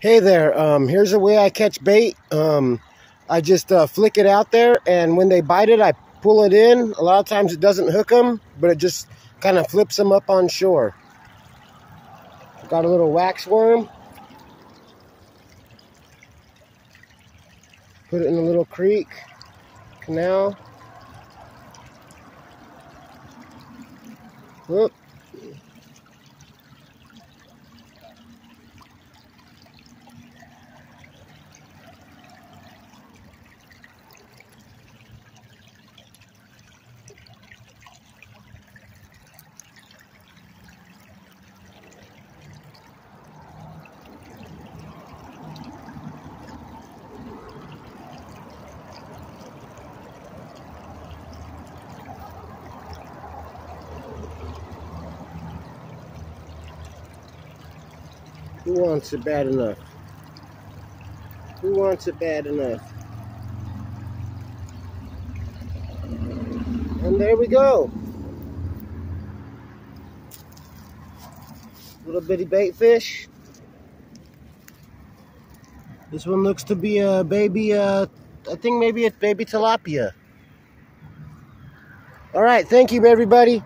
Hey there, um, here's a way I catch bait. Um, I just uh, flick it out there, and when they bite it, I pull it in. A lot of times it doesn't hook them, but it just kind of flips them up on shore. Got a little wax worm. Put it in a little creek, canal. Whoop. Who wants it bad enough? Who wants it bad enough? And there we go. Little bitty bait fish. This one looks to be a baby, uh, I think maybe it's baby tilapia. All right, thank you, everybody.